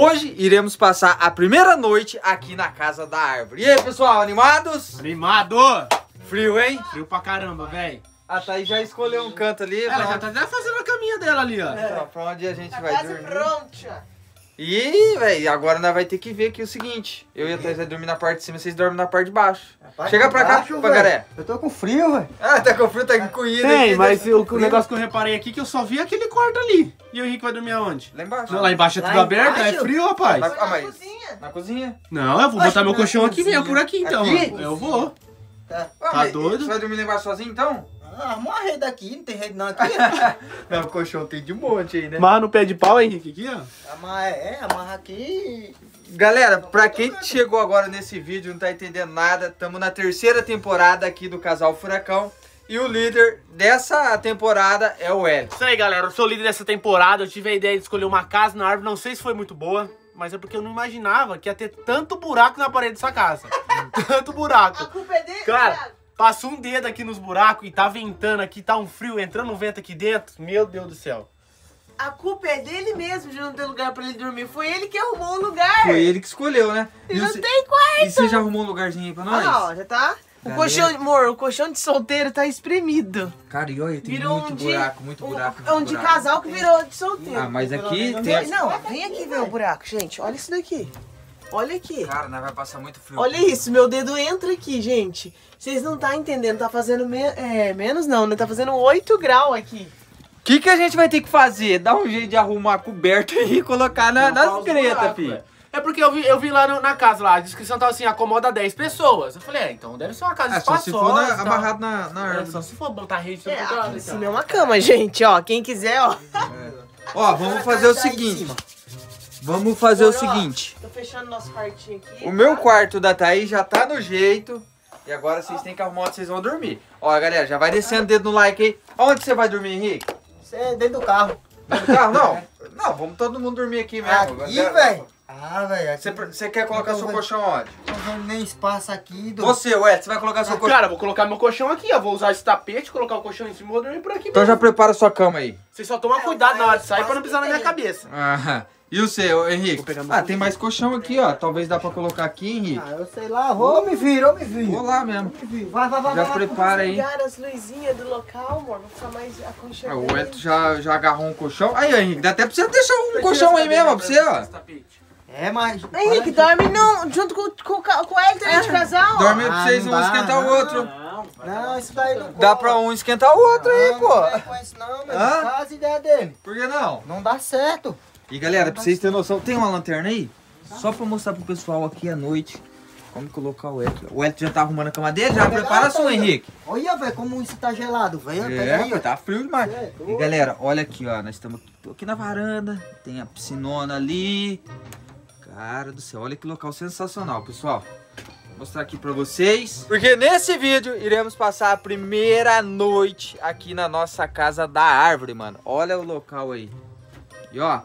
Hoje iremos passar a primeira noite aqui na casa da árvore. E aí, pessoal, animados? Animado! Frio, hein? Frio pra caramba, velho. A Thaís já escolheu um canto ali. Ela pra- já tá até fazendo a caminha dela ali, ó. pra- pra onde a gente Tá vai quase dormir. pronta. E, velho, agora nós vai ter que ver aqui o seguinte. Eu e a Thaís vai dormir na parte de cima, vocês dormem na parte de baixo. Chega pra cá, Baixo, Pagaré. velho. Eu tô com frio, velho. Ah, tá com frio, tá encolhido Tem, aqui, mas né? o, o negócio que eu reparei aqui é que eu só vi aquele quarto ali. E o Henrique vai dormir aonde? Lá embaixo. Não, lá embaixo é Lá tudo aberto, é embaixo? frio, rapaz. Foi Ah, na mas- cozinha. Na cozinha. Não, eu vou Oxe, botar meu na colchão aqui mesmo, por aqui então. Aqui? Eu vou. Ah, Tá mas doido? Você vai dormir lá embaixo sozinho, então? Ah, arruma uma rede aqui, não tem rede não aqui. Não, o colchão tem de monte aí, né? Amarra no pé de pau, Henrique, aqui, ó. Amarra, é, amarra aqui. Galera, pra quem chegou agora nesse vídeo e não tá entendendo nada, estamos na terceira temporada aqui do Casal Furacão. E o líder dessa temporada é o Hélio. Isso aí, galera. Eu sou o líder dessa temporada. Eu tive a ideia de escolher uma casa na árvore. Não sei se foi muito boa, mas é porque eu não imaginava que ia ter tanto buraco na parede dessa casa. tanto A buraco. culpa é dele, Cara, Passa um dedo aqui nos buracos e tá ventando aqui, tá um frio, entrando um vento aqui dentro. Meu Deus do céu. A culpa é dele mesmo de não ter lugar pra ele dormir. Foi ele que arrumou o lugar. Foi ele que escolheu, né? E E, não você, tem quarto. e você já arrumou um lugarzinho aí pra nós? Lá, ó, já tá. O Galera. colchão, amor, o colchão de solteiro tá espremido. Cara, e olha, tem Virou muito um de- buraco, muito um- buraco. É um muito de buraco. casal que virou de solteiro. Ah, mas aqui tem... Não, vem aqui ver o buraco, gente. Olha isso daqui. Olha aqui. Cara, nós vai passar muito frio. Olha isso, meu dedo entra aqui, gente. Vocês não tá entendendo, tá fazendo me- é, menos não, né? Tá fazendo 8 graus aqui. O que, que a gente vai ter que fazer? Dar um jeito de arrumar a coberta e colocar na, nas gretas, buracos, fi. velho. É porque eu vi, eu vi lá no- na casa, lá, a descrição tava assim, acomoda 10 pessoas. Eu falei, é, então deve ser uma casa É, só espaçosa. se for na- amarrado na, na É, árvore. só se for botar rede É, pra aqui em cima é uma cama, gente, ó. Quem quiser, ó. Ó, vamos fazer o seguinte. Vamos fazer o Olha, ó. seguinte. Tô fechando nosso quartinho aqui. O meu quarto da Thaís já tá no jeito. E agora vocês têm que arrumar onde vocês vão dormir. Ó, galera, já vai descendo o dedo no like aí. Onde você vai dormir, Henrique? Você é dentro do carro. No carro? Não. Não, vamos todo mundo dormir aqui mesmo. Aqui, velho. Ah, velho. Você, você quer colocar seu colchão onde? Não tem nem espaço aqui. Do... Você, ué, você vai colocar seu colchão. Cara, eu vou colocar meu colchão aqui, ó. Vou usar esse tapete, colocar o colchão em cima e vou dormir por aqui Então já mesmo. prepara sua cama aí. Vocês só tomam cuidado na hora de sair pra não pisar na minha cabeça. Aham. E o seu, Henrique? Vou pegar meu Ah, tem mais colchão aqui, ó. Talvez dá pra colocar aqui, Henrique. Ah, eu sei lá. Vou me vir, eu me vir. Vou lá mesmo. Vai, vai, vai. Já vai, prepara aí. Ligar as luzinhas do local, amor. Vou ficar mais Ah, aconchegante. O Elton já, já agarrou um colchão. Aí, Henrique, dá até pra você deixar um colchão aí mesmo, ó, pra você, ó. É, mas... Henrique, dorme não, junto com, com, com o Hélio também de casal. ó. Dorme pra Ah, vocês não um dá, esquentar o não. outro. Não, Não, isso daí não Dá pra um esquentar o outro aí, Não, pô. Não com isso não. Hã? Faz ideia dele. Por que não? Não dá certo. E galera, pra vocês terem noção, tem uma lanterna aí? Só pra mostrar pro pessoal aqui à noite como colocar o Elton. O Elton já tá arrumando a cama dele, já prepara a sua, Henrique. Olha, velho, como isso tá gelado, velho. É, aí, tá frio demais. É, E galera, olha aqui, ó. Nós estamos aqui, na varanda. Tem a piscinona ali. Cara do céu, olha que local sensacional, pessoal. Vou mostrar aqui pra vocês. Porque nesse vídeo iremos passar a primeira noite aqui na nossa casa da árvore, mano. Olha o local aí. E ó,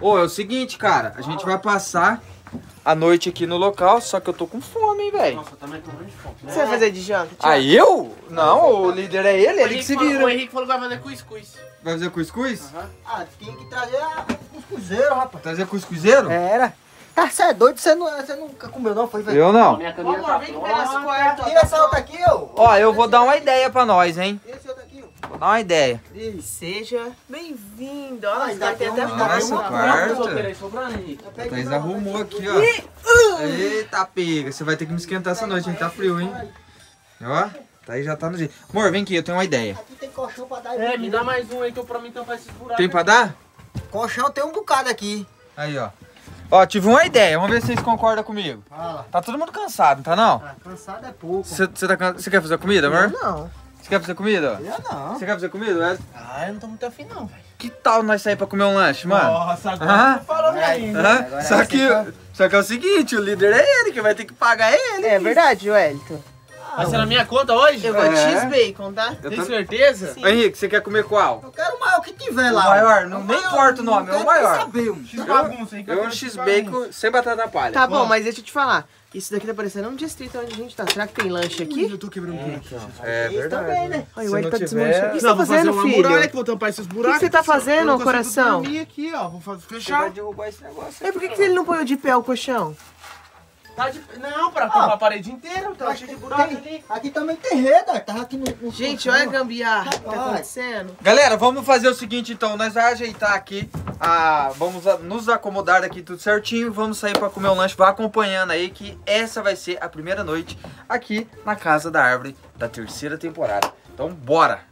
ô, é o seguinte, cara. A gente vai passar a noite aqui no local, só que eu tô com fome, hein, velho. Nossa, eu também tô de fome. O que você vai fazer de janta? Thiago? Aí eu? Não, o líder é ele, O ele que se falou- O vira. Henrique falou que vai fazer cuscuz. Vai fazer cuscuz? Ah, tem que trazer cruzeiros, rapaz. Trazer cuscuzeiro? Era. Tá, você é doido? Você, não, você nunca comeu não, foi, velho? Eu não. Minha caminha amor, tá vem que ó. Tira essa outra aqui, ô. Ó, eu vou dar uma ideia pra nós, hein? Esse dar uma ideia. Seja bem-vindo. Ah, ainda tem tem até um- Nossa, uma- Henrique? Eu peguei Thaís arrumou aqui, ó. Eita, pega. Você vai ter que me esquentar essa noite, hein? Tá frio, hein? Ó, Thaís já tá no jeito. Amor, vem aqui, eu tenho uma ideia. Aqui tem colchão pra dar. É, me dá mais um aí que eu pra mim tampar esses buracos. Tem pra dar? Colchão tem um bocado aqui. Aí, ó. Ó, tive uma ideia. Vamos ver se vocês concordam comigo. Ah, Tá todo mundo cansado, não tá não? ah, cansado é pouco. Você tá can- você quer fazer comida, amor? Não. Você quer fazer comida? Eu não. Você quer fazer comida, velho? Ah, eu não tô muito afim não, velho. Que tal nós sair pra comer um lanche, mano? Nossa, agora Hã? você falou mesmo. Hã? Agora Só você que, tá- só que é o seguinte, o líder é ele, que vai ter que pagar ele. É verdade, Wellington. Ah, Vai ser na minha conta hoje? Eu de É. X-Bacon, tá? Eu Tem tam- certeza? Sim. Henrique, você quer comer qual? Eu quero o maior que tiver O lá. maior, não- O nem importa o nome, é o maior. saber, mano. Bagunça, hein? Eu um X-Bacon sem batata palha. Tá bom, Ó. mas deixa eu te falar. Isso daqui tá parecendo um distrito onde a gente tá. Será que tem lanche aqui? Eu tô quebrando tudo aqui. É Isso também, né? Ai, Se o Ed não tá tiver- desmanchando. O que você tá fazendo, filho? muralha que vou tampar esses buracos. O que você tá fazendo, Eu coração? dormir aqui, ó. Vou fazer, Você vai fechar. derrubar esse negócio. É, por que, que ele não põe de pé o colchão? Tá de... Não, pra tampar a parede inteira. Tá cheio de buraco Tem- ali. Aqui também tem reda, tava aqui no... no Gente, olha a gambiarra que tá acontecendo. Galera, vamos fazer o seguinte então, nós vamos ajeitar aqui, a, vamos nos acomodar aqui tudo certinho, vamos sair pra comer um lanche, vai acompanhando aí que essa vai ser a primeira noite aqui na Casa da Árvore da terceira temporada. Então bora!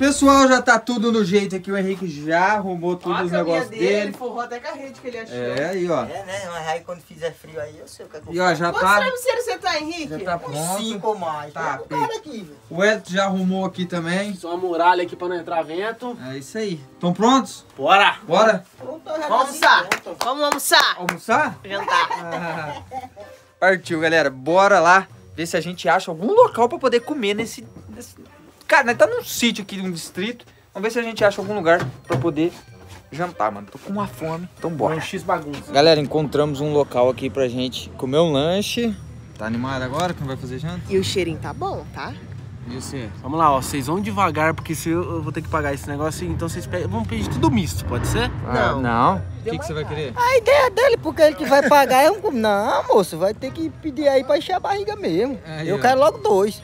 Pessoal, já tá tudo no jeito aqui, o Henrique já arrumou tudo Olha os negócios dele, dele. forrou até com a rede que ele achou. É, aí ó. É, né? Mas aí quando fizer frio aí, eu sei o que é que eu E ó, já Quantos tá, travesseiros você tá, Henrique? já tá pronto. Cinco ou mais. Tá, Tá, o cara aqui, velho. O Edson já arrumou aqui também. Fiz uma muralha aqui pra não entrar vento. É isso aí. Estão prontos? Bora! Bora? Pronto, tá Vamos almoçar. assim, pronto. Vamos almoçar. Almoçar? Jantar. Ah. Partiu, galera. Bora lá ver se a gente acha algum local pra poder comer nesse, nesse- Cara, nós tá num sítio aqui, num distrito. Vamos ver se a gente acha algum lugar pra poder jantar, mano. Tô com uma fome. Então É bora. um X bagunça. Galera, encontramos um local aqui pra gente comer um lanche. Tá animado agora que não vai fazer janta? E o cheirinho tá bom, tá? E você? Vamos lá, ó. Vocês vão devagar, porque se eu, eu vou ter que pagar esse negócio, então vocês pegam, vamos pedir tudo misto, pode ser? Ah, Não. não. O que, que você vai querer? A ideia dele, porque ele que vai pagar é um... Não, moço, vai ter que pedir aí pra encher a barriga mesmo. Aí, eu ó. quero logo dois.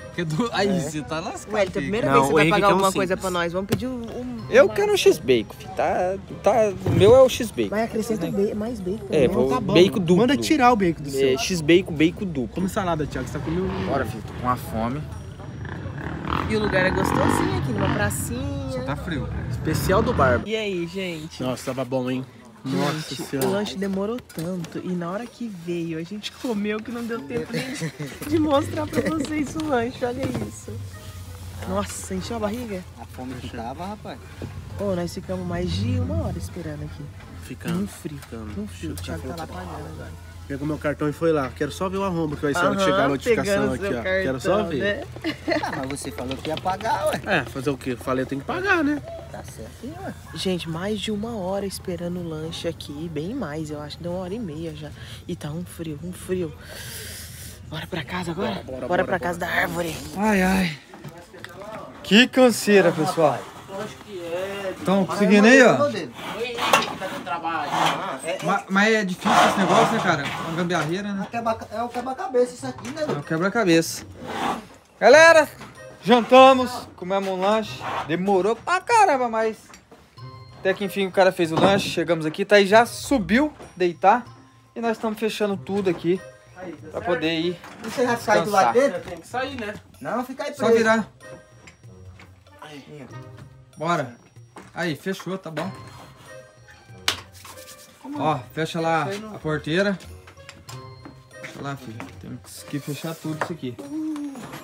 Aí, você tá lascado. Ué, é a primeira Não, vez que você vai Henrique pagar um alguma simples. coisa pra nós. Vamos pedir um... um- Eu quero um X-Bacon, filho. Tá, tá, o meu é o X-Bacon. Vai acrescentar ba- mais bacon. É, né? vou- bacon duplo. Manda tirar o bacon do É, seu. X-Bacon, bacon duplo. Come salada, Thiago. Você tá comendo. Bora, filho. Tô com uma fome. E o lugar é gostosinho aqui, numa pracinha. Tá frio. Especial do Barba. E aí, gente? Nossa, tava bom, hein? Nossa Gente, o senhora. lanche demorou tanto e na hora que veio a gente comeu que não deu tempo nem de, mostrar pra vocês o lanche, olha isso. Nossa, encheu a barriga? A fome que tava, rapaz. Ô, nós ficamos mais de uma hora esperando aqui. Ficando. No frio, Ficando. no frio. O Thiago tá lá pagando agora. Pegou meu cartão e foi lá. Quero só ver o arrombo que vai ser hora que chegar a notificação aqui, ó. Quero só cartão, ver. né? Ah, mas você falou que ia pagar, ué. É, fazer o quê? Eu Falei, eu tenho que pagar, né? Tá certo, ué. Gente, mais de uma hora esperando o lanche aqui, bem mais, eu acho que deu uma hora e meia já. E tá um frio, um frio. Bora pra casa agora? Bora, bora, Bora, bora, pra casa da árvore. Ai, ai. Que canseira, pessoal. Acho que é. Estão conseguindo aí, ó? Meu Deus. O Henrique que tá dando trabalho. Ah, é, é, Ma- Mas é difícil esse negócio, né, cara? Uma gambiarreira, né? é quebra- é o quebra-cabeça isso aqui, né? É um quebra-cabeça. Galera, jantamos, comemos um lanche. Demorou pra caramba, mas... Até que enfim o cara fez o lanche, chegamos aqui, tá aí já subiu deitar. E nós estamos fechando tudo aqui Aí, tá pra certo? poder ir. Você já sai do lado dentro? Tem que sair, né? Não, fica aí Só preso. virar. Aí. Bora. Aí, fechou, tá bom. Ó, fecha lá a porteira. Fecha lá, filho. Temos que fechar tudo isso aqui.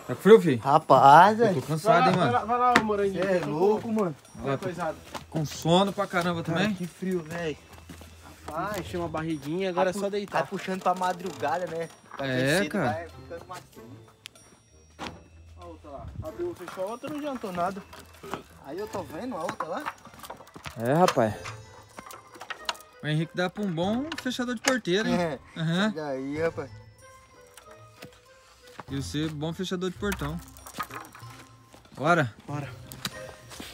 Tá frio, filho? Rapaz, Eu tô Vai cansado, lá, hein, vai mano. lá, vai lá, moranguinho. É louco, mano. Coisado. Com sono pra caramba também. Que frio, velho. Ah, encheu uma barriguinha, agora é só Tá deitar. puxando pra madrugada, né? Tá É, cara. vai ficando mais frio. A outra lá. Abriu, fechou a outra, não adiantou nada. Aí eu tô vendo a outra lá. É, rapaz. O Henrique dá pra um bom fechador de porteira, hein? É. Aham. E aí, rapaz? E você, bom fechador de portão. Bora. Bora.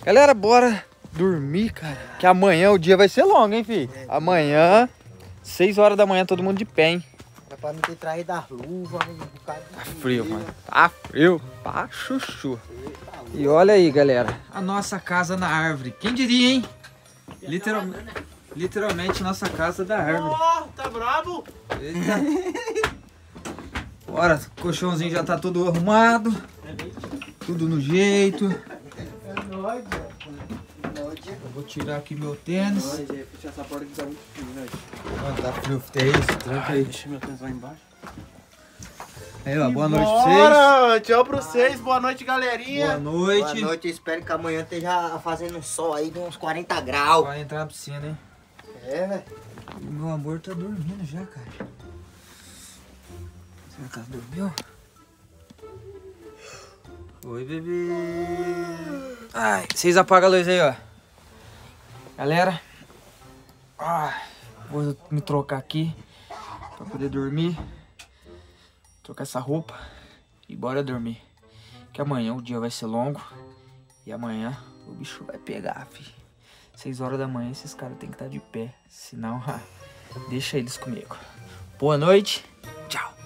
Galera, bora dormir, cara. Que amanhã o dia vai ser longo, hein, filho? Amanhã, 6 horas da manhã, todo mundo de pé, hein? É pra não ter traído as luvas, um bocado de Tá frio, mano. Tá frio. Tá chuchu. E olha aí, galera. A nossa casa na árvore. Quem diria, hein? Literal... Literalmente nossa casa da árvore. Ó, tá brabo? Eita. Bora, o colchãozinho já tá todo arrumado. Tudo no jeito. É nóis, velho. Nóis, Eu vou tirar aqui meu tênis. Fechar essa porta que tá muito frio, velho. Ah, tá frio, tem isso, tranca aí. Deixa meu tênis lá embaixo. Aí, ó, boa noite pra vocês. Bora! Tchau pra vocês, boa noite, galerinha. Boa Boa noite. noite, eu espero que amanhã esteja fazendo um sol aí de uns 40 graus. Vai entrar na piscina, hein? É, velho. O meu amor tá dormindo já, cara. Será que ela dormiu? Oi, bebê. Ai, vocês apagam a luz aí, ó. Galera. Ah, vou me trocar aqui pra poder dormir. Trocar essa roupa e bora dormir. Que amanhã o dia vai ser longo. E amanhã o bicho vai pegar, fi. 6 horas da manhã esses caras têm que estar de pé. Senão, deixa eles comigo. Boa noite. Tchau.